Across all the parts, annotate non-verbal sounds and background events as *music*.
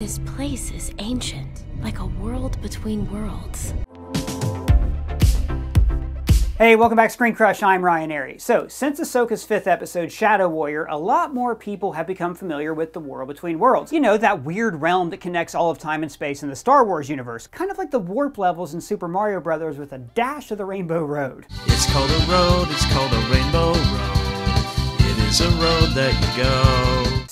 This place is ancient, like a world between worlds. Hey, welcome back Screen Crush, I'm Ryan Arey. So, since Ahsoka's fifth episode, Shadow Warrior, a lot more people have become familiar with the World Between Worlds. You know, that weird realm that connects all of time and space in the Star Wars universe. Kind of like the warp levels in Super Mario Bros. with a dash of the Rainbow Road. It's called a road, it's called a rainbow road. It is a road that you go.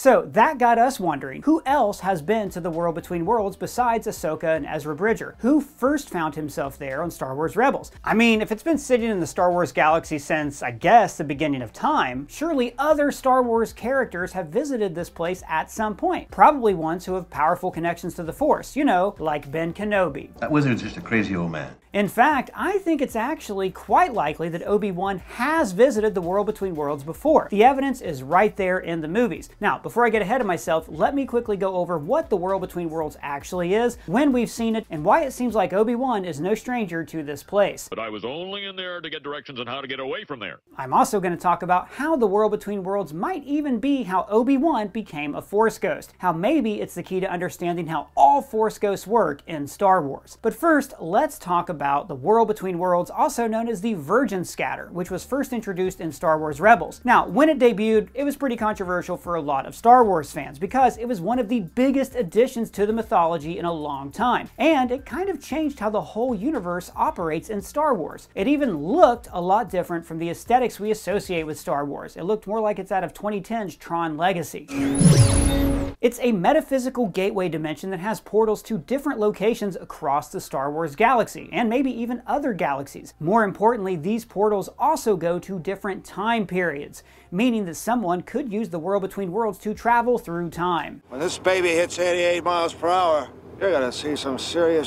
So that got us wondering, who else has been to the world between worlds besides Ahsoka and Ezra Bridger? Who first found himself there on Star Wars Rebels? I mean, if it's been sitting in the Star Wars galaxy since, I guess, the beginning of time, surely other Star Wars characters have visited this place at some point. Probably ones who have powerful connections to the Force, you know, like Ben Kenobi. That wizard's just a crazy old man. In fact, I think it's actually quite likely that Obi-Wan has visited the world between worlds before. The evidence is right there in the movies. Now, before I get ahead of myself, let me quickly go over what the world between worlds actually is, when we've seen it, and why it seems like Obi-Wan is no stranger to this place. But I was only in there to get directions on how to get away from there. I'm also going to talk about how the world between worlds might even be how Obi-Wan became a Force Ghost, how maybe it's the key to understanding how all Force Ghosts work in Star Wars. But first, let's talk about about the World Between Worlds, also known as the Vergence Scatter, which was first introduced in Star Wars Rebels. Now, when it debuted, it was pretty controversial for a lot of Star Wars fans because it was one of the biggest additions to the mythology in a long time, and it kind of changed how the whole universe operates in Star Wars. It even looked a lot different from the aesthetics we associate with Star Wars. It looked more like it's out of 2010's Tron Legacy. It's a metaphysical gateway dimension that has portals to different locations across the Star Wars galaxy, and maybe even other galaxies. More importantly, these portals also go to different time periods, meaning that someone could use the world between worlds to travel through time. When this baby hits 88 miles per hour, you're gonna see some serious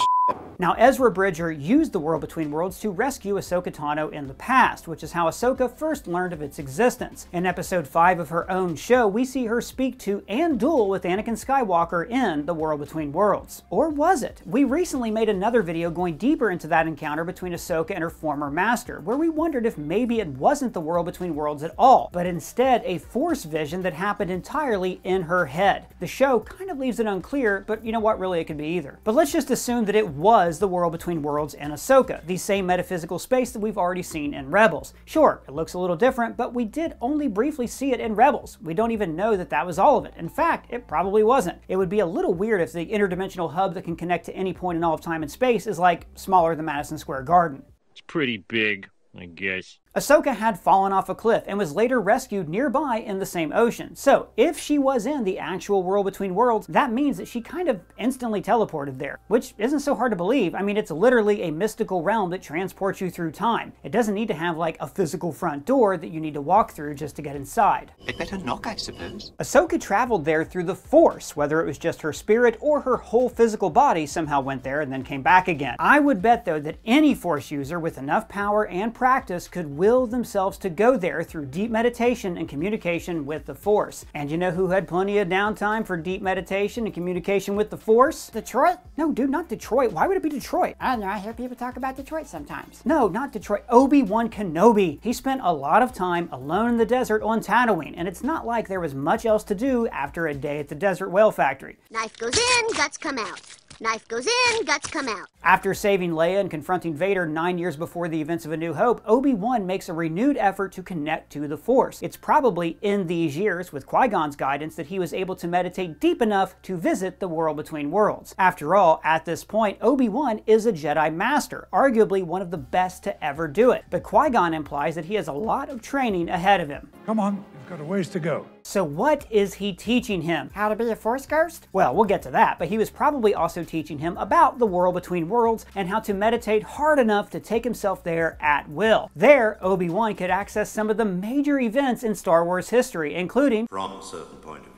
now, Ezra Bridger used the World Between Worlds to rescue Ahsoka Tano in the past, which is how Ahsoka first learned of its existence. In episode 5 of her own show, we see her speak to and duel with Anakin Skywalker in the World Between Worlds. Or was it? We recently made another video going deeper into that encounter between Ahsoka and her former master, where we wondered if maybe it wasn't the World Between Worlds at all, but instead a Force vision that happened entirely in her head. The show kind of leaves it unclear, but you know what, really it could be either. But let's just assume that it was was the world between worlds in Ahsoka, the same metaphysical space that we've already seen in Rebels. Sure, it looks a little different, but we did only briefly see it in Rebels. We don't even know that that was all of it. In fact, it probably wasn't. It would be a little weird if the interdimensional hub that can connect to any point in all of time and space is like smaller than Madison Square Garden. It's pretty big, I guess. Ahsoka had fallen off a cliff and was later rescued nearby in the same ocean. So, if she was in the actual world between worlds, that means that she kind of instantly teleported there, which isn't so hard to believe. I mean, it's literally a mystical realm that transports you through time. It doesn't need to have like a physical front door that you need to walk through just to get inside. It better knock, I suppose. Ahsoka traveled there through the Force, whether it was just her spirit or her whole physical body somehow went there and then came back again. I would bet though that any Force user with enough power and practice could will themselves to go there through deep meditation and communication with the Force. And you know who had plenty of downtime for deep meditation and communication with the Force? Detroit? No, dude, not Detroit. Why would it be Detroit? I don't know. I hear people talk about Detroit sometimes. No, not Detroit. Obi-Wan Kenobi. He spent a lot of time alone in the desert on Tatooine, and it's not like there was much else to do after a day at the Desert Whale Factory. Knife goes in, guts come out. Knife goes in, guts come out. After saving Leia and confronting Vader nine years before the events of A New Hope, Obi-Wan makes a renewed effort to connect to the Force. It's probably in these years, with Qui-Gon's guidance, that he was able to meditate deep enough to visit the world between worlds. After all, at this point, Obi-Wan is a Jedi Master, arguably one of the best to ever do it. But Qui-Gon implies that he has a lot of training ahead of him. Come on, you've got a ways to go. So what is he teaching him? How to be a Force Ghost? Well, we'll get to that, but he was probably also teaching him about the world between worlds and how to meditate hard enough to take himself there at will. There, Obi-Wan could access some of the major events in Star Wars history, including From a certain point of view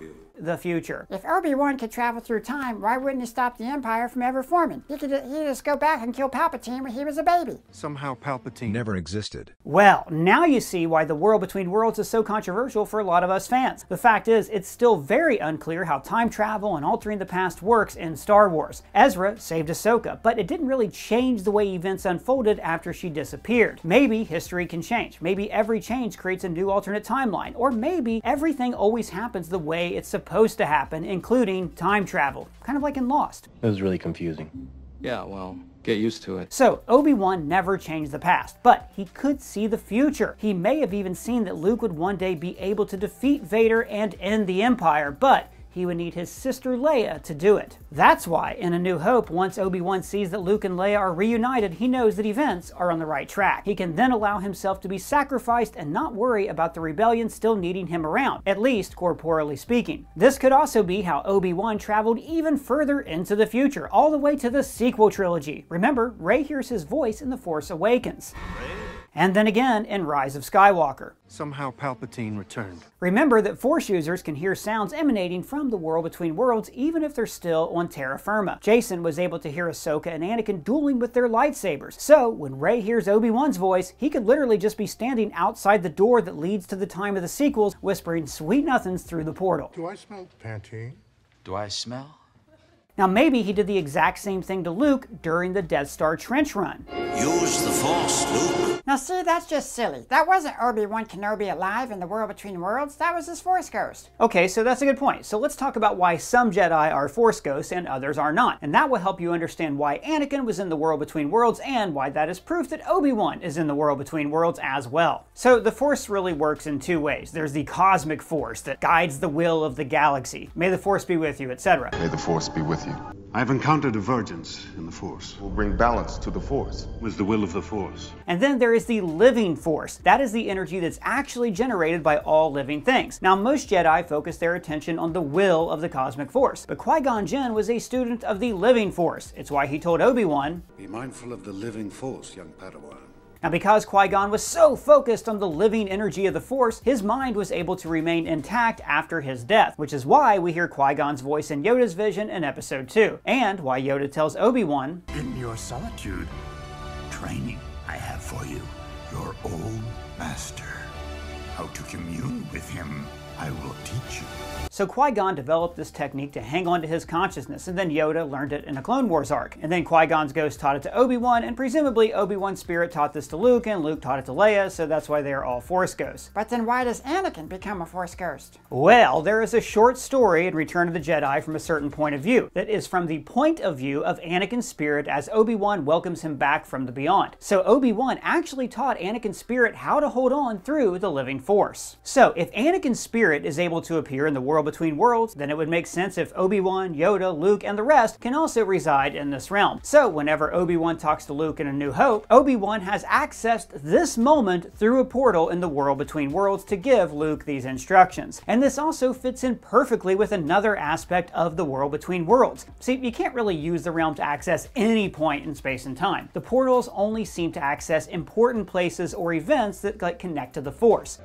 the future. If Obi-Wan could travel through time, why wouldn't he stop the Empire from ever forming? He could he just go back and kill Palpatine when he was a baby. Somehow Palpatine never existed. Well, now you see why the world between worlds is so controversial for a lot of us fans. The fact is, it's still very unclear how time travel and altering the past works in Star Wars. Ezra saved Ahsoka, but it didn't really change the way events unfolded after she disappeared. Maybe history can change. Maybe every change creates a new alternate timeline. Or maybe everything always happens the way it's supposed supposed to happen, including time travel, kind of like in Lost. It was really confusing. Yeah, well, get used to it. So, Obi-Wan never changed the past, but he could see the future. He may have even seen that Luke would one day be able to defeat Vader and end the Empire, but he would need his sister Leia to do it. That's why, in A New Hope, once Obi-Wan sees that Luke and Leia are reunited, he knows that events are on the right track. He can then allow himself to be sacrificed and not worry about the rebellion still needing him around, at least corporally speaking. This could also be how Obi-Wan traveled even further into the future, all the way to the sequel trilogy. Remember, Rey hears his voice in The Force Awakens. And then again in Rise of Skywalker. Somehow Palpatine returned. Remember that Force users can hear sounds emanating from the world between worlds even if they're still on terra firma. Jason was able to hear Ahsoka and Anakin dueling with their lightsabers. So, when Rey hears Obi-Wan's voice, he could literally just be standing outside the door that leads to the time of the sequels, whispering sweet nothings through the portal. Do I smell Pantene? Do I smell? Now maybe he did the exact same thing to Luke during the Death Star trench run. Use the Force, Luke. Now see, that's just silly. That wasn't Obi-Wan Kenobi alive in the world between worlds. That was his Force Ghost. Okay, so that's a good point. So let's talk about why some Jedi are Force ghosts and others are not. And that will help you understand why Anakin was in the world between worlds and why that is proof that Obi-Wan is in the world between worlds as well. So the Force really works in two ways. There's the cosmic Force that guides the will of the galaxy. May the Force be with you, etc. May the Force be with you. I've encountered divergence in the Force. Will bring balance to the Force. Was the will of the Force. And then there is the living force. That is the energy that's actually generated by all living things. Now, most Jedi focus their attention on the will of the cosmic force, but Qui-Gon Jinn was a student of the living force. It's why he told Obi-Wan, Be mindful of the living Force, young Padawan. Now, because Qui Gon was so focused on the living energy of the Force, his mind was able to remain intact after his death, which is why we hear Qui Gon's voice in Yoda's vision in Episode 2, and why Yoda tells Obi Wan, In your solitude, training I have for you, your old master. How to commune with him, I will teach you. So Qui Gon developed this technique to hang on to his consciousness, and then Yoda learned it in a Clone Wars arc. And then Qui Gon's ghost taught it to Obi Wan, and presumably Obi Wan's spirit taught this to Luke, and Luke taught it to Leia, so that's why they are all Force ghosts. But then why does Anakin become a Force Ghost? Well, there is a short story in Return of the Jedi from a certain point of view that is from the point of view of Anakin's spirit as Obi Wan welcomes him back from the beyond. So Obi Wan actually taught Anakin's spirit how to hold on through the living Force. So if Anakin's spirit is able to appear in the world between worlds, then it would make sense if Obi-Wan, Yoda, Luke, and the rest can also reside in this realm. So whenever Obi-Wan talks to Luke in A New Hope, Obi-Wan has accessed this moment through a portal in the world between worlds to give Luke these instructions. And this also fits in perfectly with another aspect of the world between worlds. See, you can't really use the realm to access any point in space and time. The portals only seem to access important places or events that connect to the Force.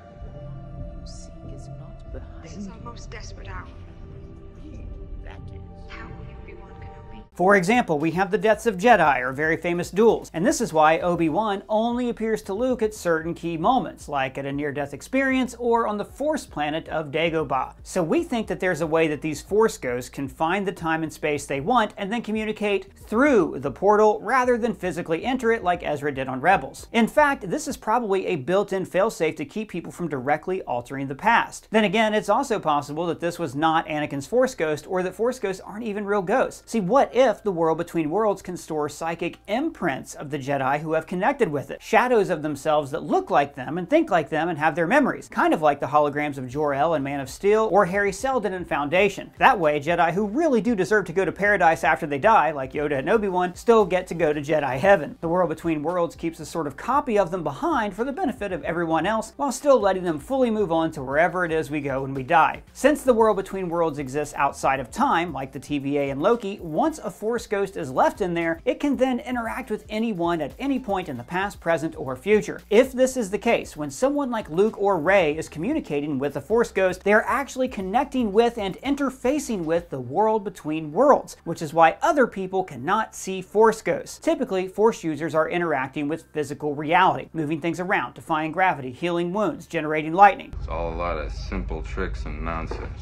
For example, we have the deaths of Jedi, or very famous duels, and this is why Obi-Wan only appears to Luke at certain key moments, like at a near-death experience or on the Force planet of Dagobah. So we think that there's a way that these Force ghosts can find the time and space they want and then communicate through the portal rather than physically enter it like Ezra did on Rebels. In fact, this is probably a built-in failsafe to keep people from directly altering the past. Then again, it's also possible that this was not Anakin's Force ghost or that Force ghosts aren't even real ghosts. See, what if the world between worlds can store psychic imprints of the Jedi who have connected with it, shadows of themselves that look like them and think like them and have their memories, kind of like the holograms of Jor-El in Man of Steel or Hari Seldon in Foundation. That way, Jedi who really do deserve to go to paradise after they die, like Yoda and Obi-Wan, still get to go to Jedi heaven. The world between worlds keeps a sort of copy of them behind for the benefit of everyone else, while still letting them fully move on to wherever it is we go when we die. Since the world between worlds exists outside of time, like the TVA and Loki, once a Force ghost is left in there, it can then interact with anyone at any point in the past, present, or future. If this is the case, when someone like Luke or Rey is communicating with a Force ghost, they are actually connecting with and interfacing with the world between worlds, which is why other people cannot see Force ghosts. Typically, Force users are interacting with physical reality, moving things around, defying gravity, healing wounds, generating lightning. It's all a lot of simple tricks and nonsense.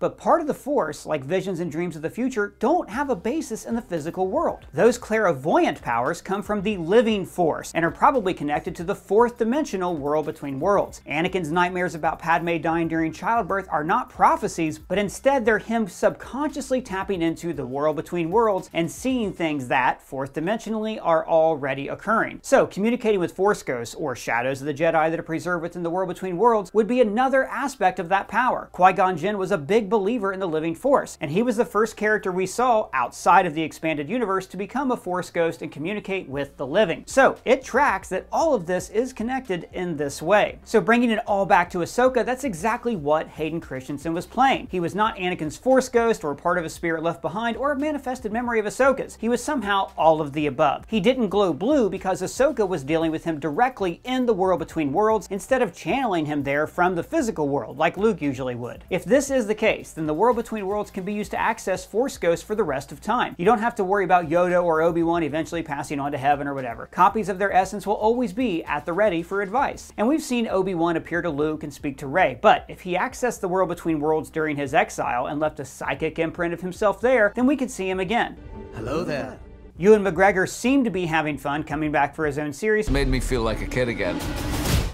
But part of the Force, like visions and dreams of the future, don't have a basis in the physical world. Those clairvoyant powers come from the living Force and are probably connected to the fourth dimensional world between worlds. Anakin's nightmares about Padme dying during childbirth are not prophecies, but instead they're him subconsciously tapping into the world between worlds and seeing things that, fourth dimensionally, are already occurring. So, communicating with Force ghosts, or shadows of the Jedi that are preserved within the world between worlds, would be another aspect of that power. Qui Gon Jinn was a big believer in the living Force, and he was the first character we saw outside of the expanded universe to become a Force ghost and communicate with the living. So, it tracks that all of this is connected in this way. So, bringing it all back to Ahsoka, that's exactly what Hayden Christensen was playing. He was not Anakin's Force ghost or part of a spirit left behind or a manifested memory of Ahsoka's. He was somehow all of the above. He didn't glow blue because Ahsoka was dealing with him directly in the world between worlds instead of channeling him there from the physical world like Luke usually would. If this is the case, then the world between worlds can be used to access Force ghosts for the rest of time. You don't have to worry about Yoda or Obi-Wan eventually passing on to heaven or whatever. Copies of their essence will always be at the ready for advice. And we've seen Obi-Wan appear to Luke and speak to Rey, but if he accessed the world between worlds during his exile and left a psychic imprint of himself there, then we could see him again. Hello there. Ewan McGregor seemed to be having fun coming back for his own series. Made me feel like a kid again.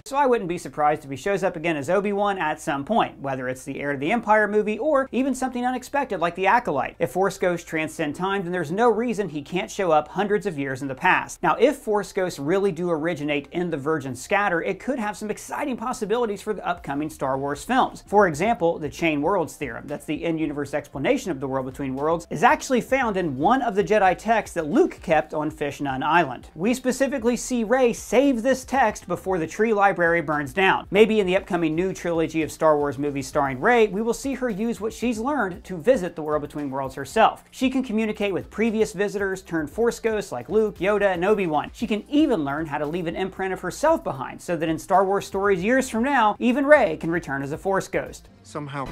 So I wouldn't be surprised if he shows up again as Obi-Wan at some point, whether it's the Heir to the Empire movie or even something unexpected like the Acolyte. If Force Ghosts transcend time, then there's no reason he can't show up hundreds of years in the past. Now, if Force Ghosts really do originate in the Vergence Scatter, it could have some exciting possibilities for the upcoming Star Wars films. For example, the Chain Worlds theorem, that's the in-universe explanation of the world between worlds, is actually found in one of the Jedi texts that Luke kept on Fish Nun Island. We specifically see Rey save this text before the tree library library burns down. Maybe in the upcoming new trilogy of Star Wars movies starring Rey, we will see her use what she's learned to visit the world between worlds herself. She can communicate with previous visitors, turn Force ghosts like Luke, Yoda, and Obi-Wan. She can even learn how to leave an imprint of herself behind, so that in Star Wars stories years from now, even Rey can return as a Force ghost. Somehow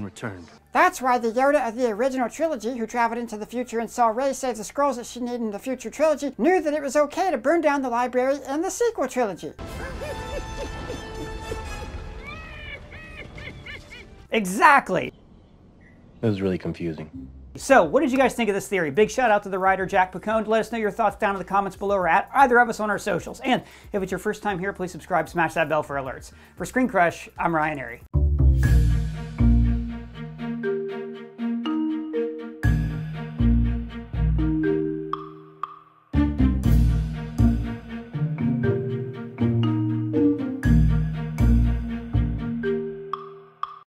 returned. That's why the Yoda of the original trilogy, who traveled into the future and saw Rey save the scrolls that she needed in the future trilogy, knew that it was okay to burn down the library in the sequel trilogy. *laughs* Exactly. It was really confusing. So, what did you guys think of this theory? Big shout out to the writer Jack Piccone. Let us know your thoughts down in the comments below or at either of us on our socials. And if it's your first time here, please subscribe, smash that bell for alerts. For Screen Crush, I'm Ryan Arey.